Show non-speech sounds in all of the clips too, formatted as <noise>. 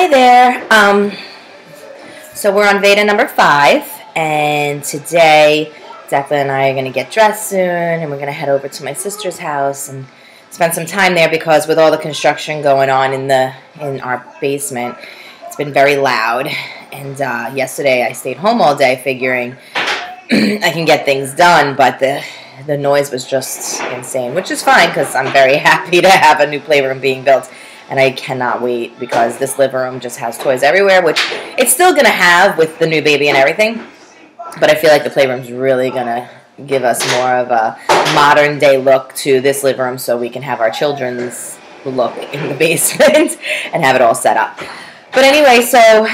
Hi there. Um, so we're on Veda number five, and today Declan and I are going to get dressed soon, and we're going to head over to my sister's house and spend some time there because with all the construction going on in the in our basement, it's been very loud. And uh, yesterday I stayed home all day, figuring <clears throat> I can get things done, but the the noise was just insane, which is fine because I'm very <laughs> happy to have a new playroom being built and I cannot wait because this living room just has toys everywhere, which it's still to have with the new baby and everything. But I feel like the playroom's really to give us more of a modern day look to this living room so we can have our children's look in the <laughs> basement and have it all set up. But anyway, so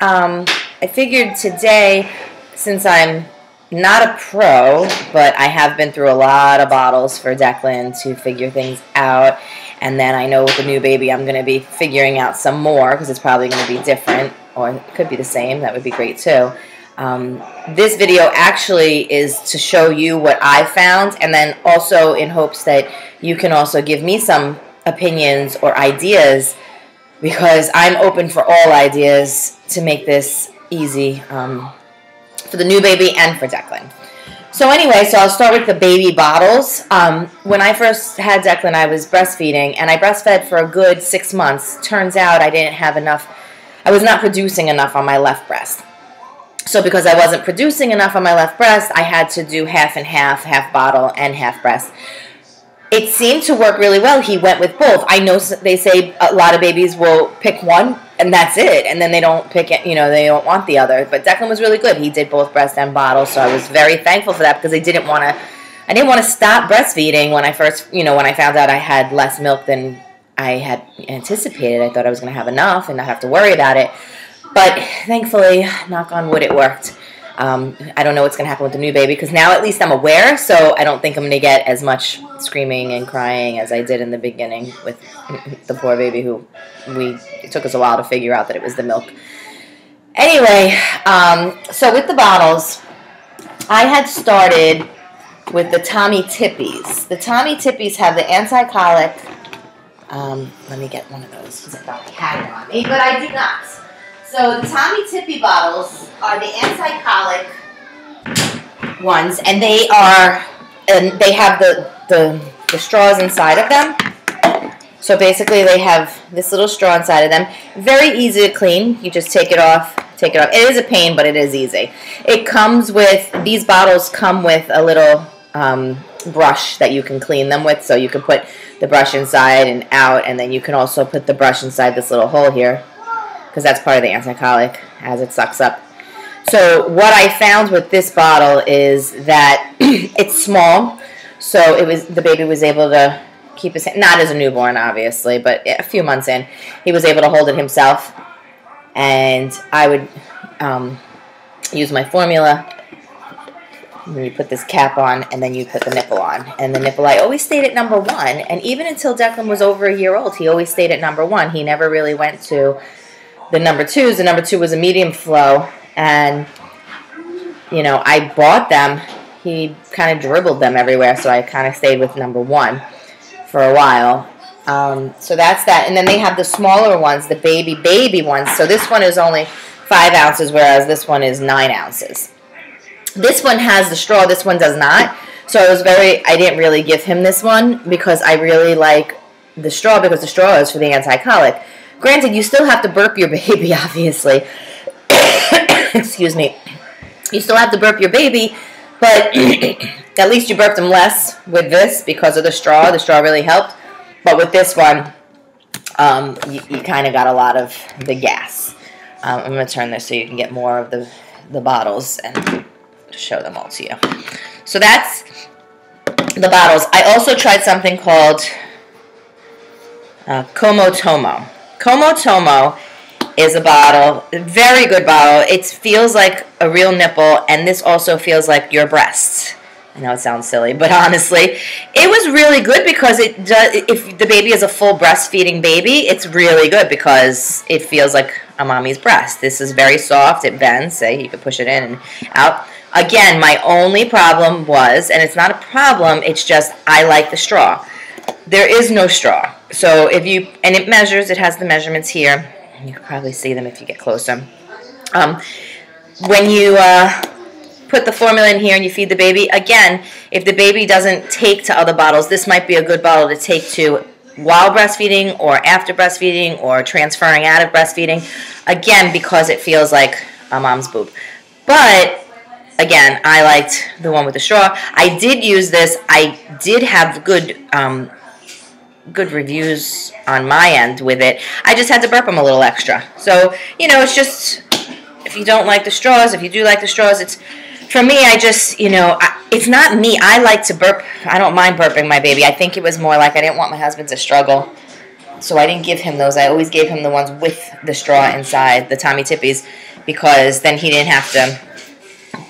um, I figured today, since I'm not a pro, but I have been through a lot of bottles for Declan to figure things out and then I know with the new baby, I'm going to be figuring out some more because it's probably going to be different or it could be the same. That would be great too. Um, this video actually is to show you what I found and then also in hopes that you can also give me some opinions or ideas because I'm open for all ideas to make this easy um, for the new baby and for Declan. So anyway, so I'll start with the baby bottles. Um, when I first had Declan, I was breastfeeding, and I breastfed for a good six months. Turns out I didn't have enough, I was not producing enough on my left breast. So because I wasn't producing enough on my left breast, I had to do half and half, half bottle and half breast it seemed to work really well. He went with both. I know they say a lot of babies will pick one and that's it, and then they don't pick it. You know, they don't want the other. But Declan was really good. He did both breast and bottle, so I was very thankful for that because I didn't want to. I didn't want to stop breastfeeding when I first, you know, when I found out I had less milk than I had anticipated. I thought I was going to have enough and not have to worry about it. But thankfully, knock on wood, it worked. Um, I don't know what's going to happen with the new baby because now at least I'm aware, so I don't think I'm going to get as much screaming and crying as I did in the beginning with the poor baby who we it took us a while to figure out that it was the milk. Anyway, um, so with the bottles, I had started with the Tommee Tippees. The Tommee Tippees have the anti-colic. Um, let me get one of those because I thought I had it on me, but I do not. So the Tommee Tippee bottles are the anti-colic ones, and they are, and they have the, the, the straws inside of them. So basically they have this little straw inside of them. Very easy to clean. You just take it off, take it off. It is a pain, but it is easy. It comes with, these bottles come with a little um, brush that you can clean them with. So you can put the brush inside and out, and then you can also put the brush inside this little hole here because that's part of the anti-colic as it sucks up. So what I found with this bottle is that <clears throat> it's small, so it was the baby was able to keep his hand, not as a newborn obviously, but a few months in, he was able to hold it himself, and I would um, use my formula. you put this cap on, and then you put the nipple on. And the nipple, I always stayed at number one. And even until Declan was over a year old, he always stayed at number one. He never really went to the number twos. The number two was a medium flow, and you know I bought them. He kind of dribbled them everywhere, so I kind of stayed with number one for a while. Um, so that's that, and then they have the smaller ones, the baby baby ones. So this one is only five ounces, whereas this one is nine ounces. This one has the straw. This one does not. So I was very. I didn't really give him this one because I really like the straw because the straw is for the anti-colic. Granted, you still have to burp your baby, <laughs> obviously. <coughs> Excuse me. You still have to burp your baby, but <coughs> at least you burped them less with this because of the straw. The straw really helped. But with this one, um, you, you kind of got a lot of the gas. Um, I'm going to turn this so you can get more of the, the bottles and show them all to you. So that's the bottles. I also tried something called uh, Como Tomo. Como Tomo is a bottle, very good bottle. It feels like a real nipple, and this also feels like your breasts. I know it sounds silly, but <laughs> honestly, it was really good because it does. If the baby is a full breastfeeding baby, it's really good because it feels like a mommy's breast. This is very soft. It bends. Say you could push it in and out. Again, my only problem was, and it's not a problem. It's just I like the straw. There is no straw. So if you, and it measures, it has the measurements here. You can probably see them if you get closer. Um, when you uh, put the formula in here and you feed the baby, again, if the baby doesn't take to other bottles, this might be a good bottle to take to while breastfeeding or after breastfeeding or transferring out of breastfeeding. Again, because it feels like a mom's boob. But again, I liked the one with the straw. I did use this. I did have good um, good reviews on my end with it. I just had to burp them a little extra. So, you know, it's just if you don't like the straws, if you do like the straws, it's for me, I just, you know, I, it's not me. I like to burp. I don't mind burping my baby. I think it was more like I didn't want my husband to struggle. So I didn't give him those. I always gave him the ones with the straw inside, the Tommee Tippees, because then he didn't have to.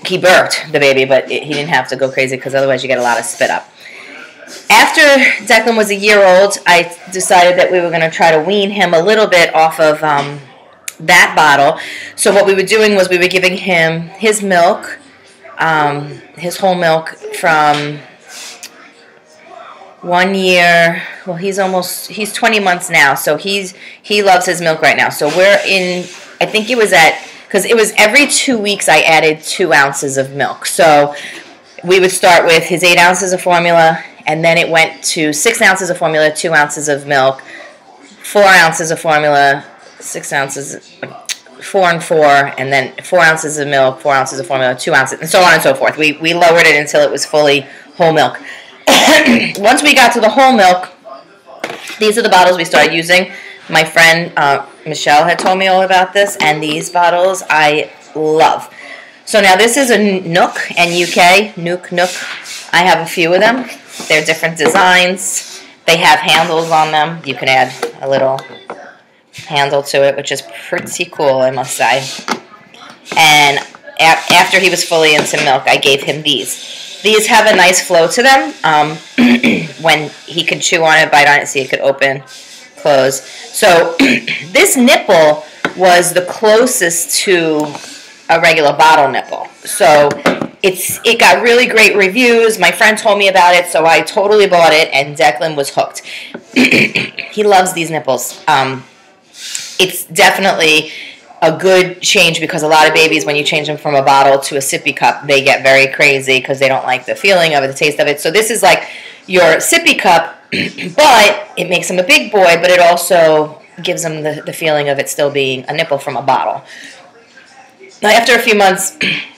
He burped the baby, but it, he didn't have to go crazy because otherwise you get a lot of spit up. After Declan was a year old, I decided that we were going to try to wean him a little bit off of um, that bottle. So what we were doing was we were giving him his milk um, his whole milk from one year. Well, he's almost he's 20 months now, so he's he loves his milk right now. So we're in. I think it was at because it was every two weeks I added two ounces of milk. So we would start with his eight ounces of formula, and then it went to six ounces of formula, two ounces of milk, four ounces of formula, six ounces four and four, and then four ounces of milk, four ounces of formula, two ounces, and so on and so forth. We, we lowered it until it was fully whole milk. <coughs> Once we got to the whole milk, these are the bottles we started using. My friend uh, Michelle had told me all about this, and these bottles I love. So now this is a Nook, N-U-K, Nook, Nook. I have a few of them. They're different designs. They have handles on them. You can add a little handle to it, which is pretty cool, I must say. And after he was fully into milk, I gave him these. These have a nice flow to them. Um, <clears throat> when he could chew on it, bite on it, see it could open, close. So <clears throat> this nipple was the closest to a regular bottle nipple. So it's it got really great reviews. My friend told me about it, so I totally bought it, and Declan was hooked. <clears throat> he loves these nipples. Um, it's definitely a good change because a lot of babies, when you change them from a bottle to a sippy cup, they get very crazy because they don't like the feeling of it, the taste of it. So this is like your sippy cup, <clears throat> but it makes them a big boy, but it also gives them the, the feeling of it still being a nipple from a bottle. Now, after a few months, <clears throat>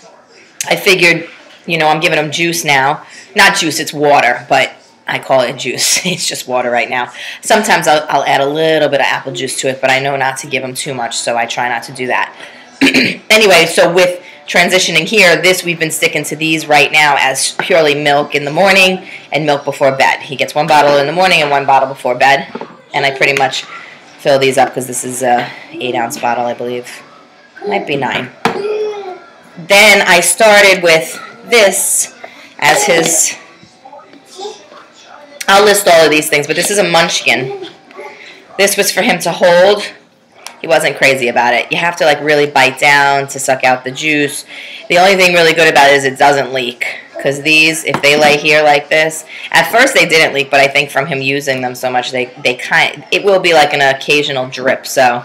I figured, you know, I'm giving them juice now. Not juice, it's water, but I call it <laughs> juice. it's just water right now. Sometimes I'll, I'll, add a little bit of apple juice to it, but I know not to give them too much, so I try not to do that. <clears throat> anyway, so with transitioning here, this we've been sticking to these right now as purely milk in the morning and milk before bed. He gets one bottle in the morning and one bottle before bed, and I pretty much fill these up because this is a eight ounce bottle, I believe. Might be nine. Then I started with this as his I'll list all of these things, but this is a munchkin. This was for him to hold. He wasn't crazy about it. You have to like really bite down to suck out the juice. The only thing really good about it is it doesn't leak. Because these, if they lay here like this, at first they didn't leak, but I think from him using them so much, they, they kind it will be like an occasional drip. So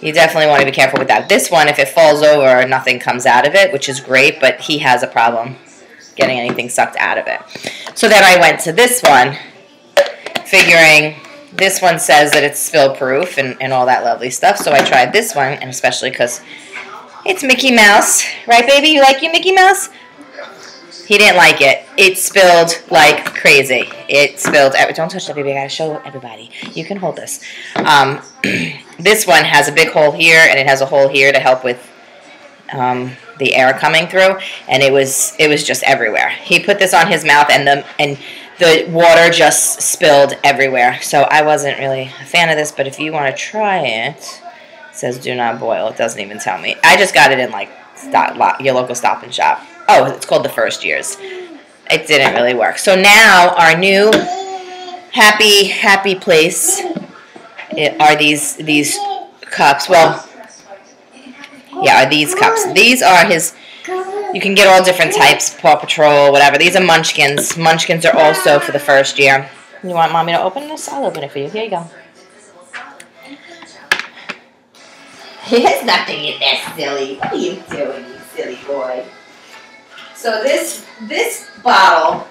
you definitely want to be careful with that. This one, if it falls over, nothing comes out of it, which is great, but he has a problem getting anything sucked out of it. So then I went to this one, figuring this one says that it's spill proof and, and all that lovely stuff. So I tried this one, and especially because it's Mickey Mouse. Right, baby? You like you, Mickey Mouse? He didn't like it. It spilled like crazy. It spilled. Don't touch that, baby. I gotta show everybody. You can hold this. Um, <clears throat> this one has a big hole here, and it has a hole here to help with um, the air coming through. And it was it was just everywhere. He put this on his mouth, and the and the water just spilled everywhere. So I wasn't really a fan of this, but if you want to try it, it says do not boil. It doesn't even tell me. I just got it in like stop, your local stop and shop. Oh, it's called the first years. It didn't really work. So now our new happy happy place eh, are these these cups. Well, yeah, are these cups. These are his you can get all different types, Paw Patrol, whatever. These are Munchkins. Munchkins are also for the first year. You want mommy to open this? I'll open it for you. Here you go. There's nothing in there, silly. What are you doing, you silly boy? So this this bottle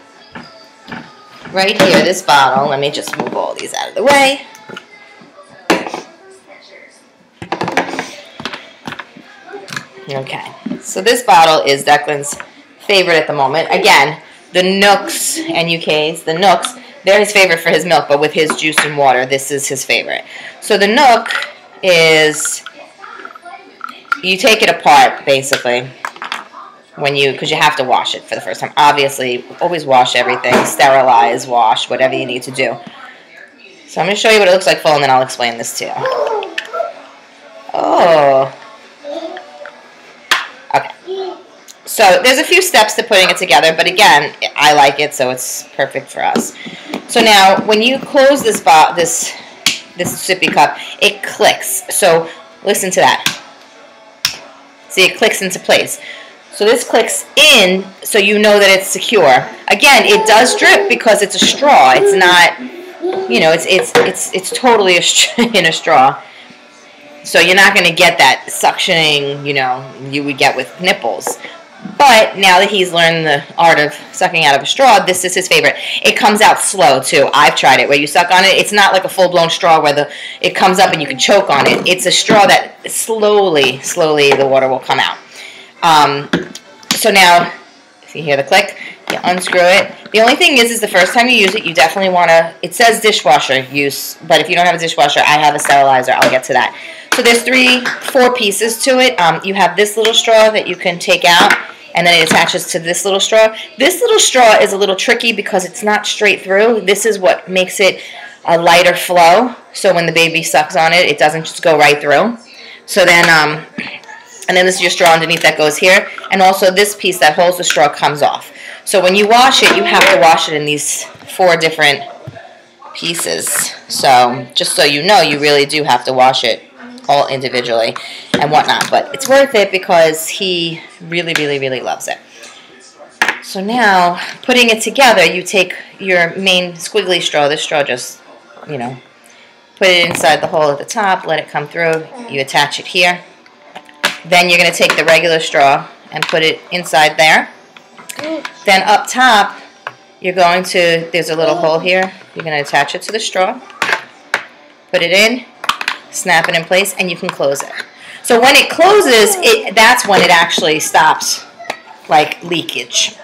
right here, this bottle, let me just move all these out of the way. Okay, so this bottle is Declan's favorite at the moment. Again, the Nooks and UK's, the Nooks, they're his favorite for his milk, but with his juice and water, this is his favorite. So the Nook is, you take it apart, basically, when you, because you have to wash it for the first time. Obviously, always wash everything, sterilize, wash, whatever you need to do. So I'm going to show you what it looks like full, and then I'll explain this to you. Oh. Okay. So there's a few steps to putting it together, but again, I like it, so it's perfect for us. So now, when you close this this this sippy cup, it clicks. So listen to that. See, it clicks into place. So this clicks in, so you know that it's secure. Again, it does drip because it's a straw. It's not, you know, it's it's it's it's totally a <laughs> in a straw. So you're not going to get that suctioning, you know, you would get with nipples. But now that he's learned the art of sucking out of a straw, this is his favorite. It comes out slow too. I've tried it where you suck on it. It's not like a full blown straw where the it comes up and you can choke on it. It's a straw that slowly, slowly the water will come out. Um, so now, if you hear the click, you unscrew it. The only thing is, is the first time you use it, you definitely want to. It says dishwasher use, but if you don't have a dishwasher, I have a sterilizer. I'll get to that. So there's three, four pieces to it. Um, you have this little straw that you can take out, and then it attaches to this little straw. This little straw is a little tricky because it's not straight through. This is what makes it a lighter flow. So when the baby sucks on it, it doesn't just go right through. So then, um, and then this is your straw underneath that goes here. And also this piece that holds the straw comes off. So when you wash it, you have to wash it in these four different pieces. So just so you know, you really do have to wash it all individually and whatnot. But it's worth it because he really, really, really loves it. So now, putting it together, you take your main squiggly straw. This straw just, you know, put it inside the hole at the top, let it come through. You attach it here. Then you're going to take the regular straw and put it inside there. Then up top, you're going to, there's a little hole here. You're going to attach it to the straw. Put it in, snap it in place, and you can close it. So when it closes, it that's when it actually stops, like leakage.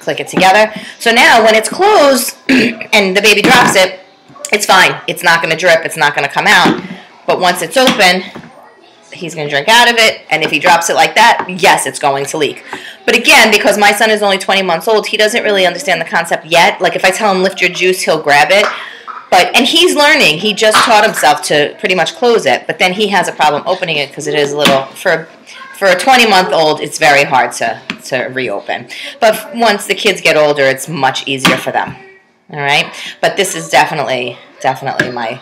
Click it together. So now when it's closed <clears throat> and the baby drops it, it's fine. It's not going to drip. It's not going to come out. But once it's open, he's going to drink out of it. And if he drops it like that, yes, it's going to leak. But again, because my son is only 20 months old, he doesn't really understand the concept yet. Like if I tell him lift your juice, he'll grab it. But and he's learning. He just taught himself to pretty much close it. But then he has a problem opening it because it is a little for for a 20 month old. It's very hard to to reopen. But once the kids get older, it's much easier for them. All right. But this is definitely definitely my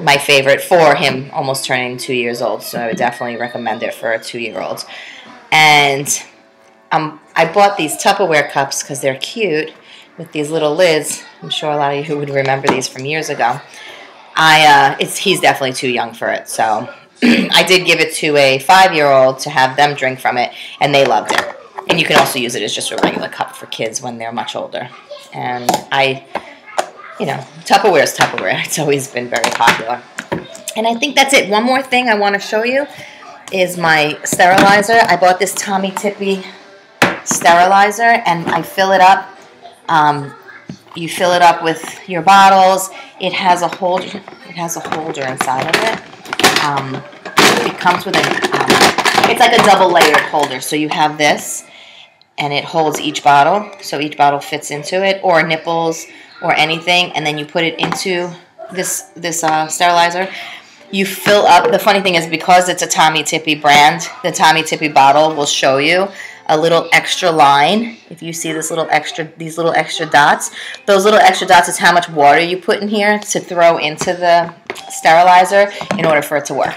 my favorite for him almost turning two years old. So I would definitely recommend it for a two year old. And um, I bought these Tupperware cups because they're cute with these little lids. I'm sure a lot of you would remember these from years ago. I uh, it's he's definitely too young for it, so <clears throat> I did give it to a five-year-old to have them drink from it, and they loved it. And you can also use it as just a regular cup for kids when they're much older. And I, you know, Tupperware is Tupperware. <laughs> It's always been very popular. And I think that's it. One more thing I want to show you is my sterilizer. I bought this Tommee Tippee sterilizer, and I fill it up um, you fill it up with your bottles. It has a holder. It has a holder inside of it. Um, it comes with a. Um, it's like a double layered holder. So you have this, and it holds each bottle. So each bottle fits into it, or nipples, or anything, and then you put it into this this uh, sterilizer. You fill up. The funny thing is because it's a Tommee Tippee brand, the Tommee Tippee bottle will show you a little extra line. If you see this little extra, these little extra dots, those little extra dots is how much water you put in here to throw into the sterilizer in order for it to work.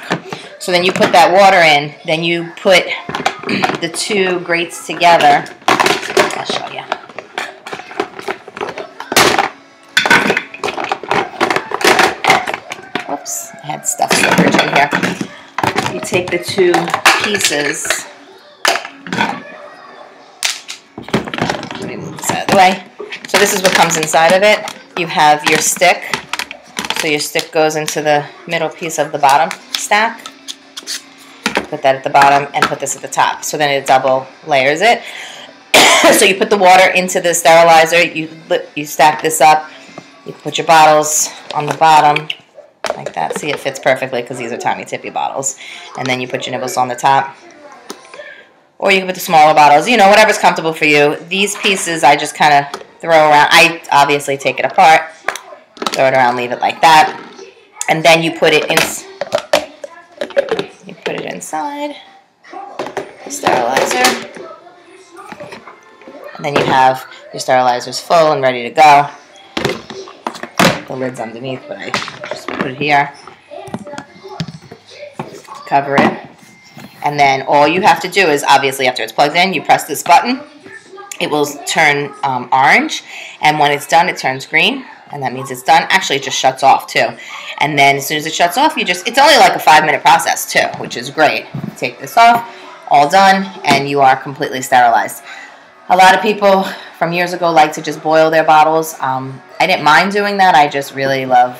So then you put that water in, then you put <clears throat> the two grates together. Had stuff storage in here. you take the two pieces. Let me move this out of the way. So this is what comes inside of it. You have your stick. So your stick goes into the middle piece of the bottom stack. Put that at the bottom and put this at the top. So then it double layers it. <coughs> so you put the water into the sterilizer. You you stack this up. You put your bottles on the bottom like that. See, it fits perfectly because these are tiny tippy bottles. And then you put your nibbles on the top. Or you can put the smaller bottles, you know, whatever's comfortable for you. These pieces I just kind of throw around. I obviously take it apart, throw it around, leave it like that. And then you put it in, you put it inside sterilizer. And then you have your sterilizers full and ready to go. The lid's underneath, but I put it here. Cover it. And then all you have to do is, obviously after it's plugged in, you press this button. It will turn um, orange. And when it's done, it turns green. And that means it's done. Actually, it just shuts off too. And then as soon as it shuts off, you just, it's only like a five minute process too, which is great. Take this off, all done, and you are completely sterilized. A lot of people from years ago like to just boil their bottles. Um, I didn't mind doing that. I just really love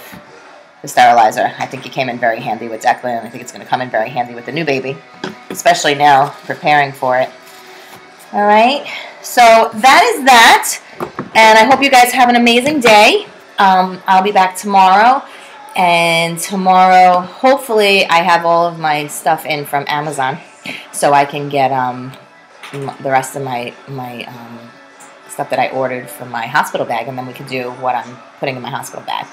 the sterilizer. I think it came in very handy with Declan, and I think it's going to come in very handy with the new baby, especially now preparing for it. All right, so that is that, and I hope you guys have an amazing day. Um, I'll be back tomorrow, and tomorrow, hopefully, I have all of my stuff in from Amazon, so I can get um, the rest of my my um, stuff that I ordered from my hospital bag, and then we can do what I'm putting in my hospital bag.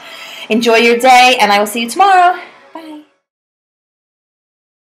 Enjoy your day, and I will see you tomorrow.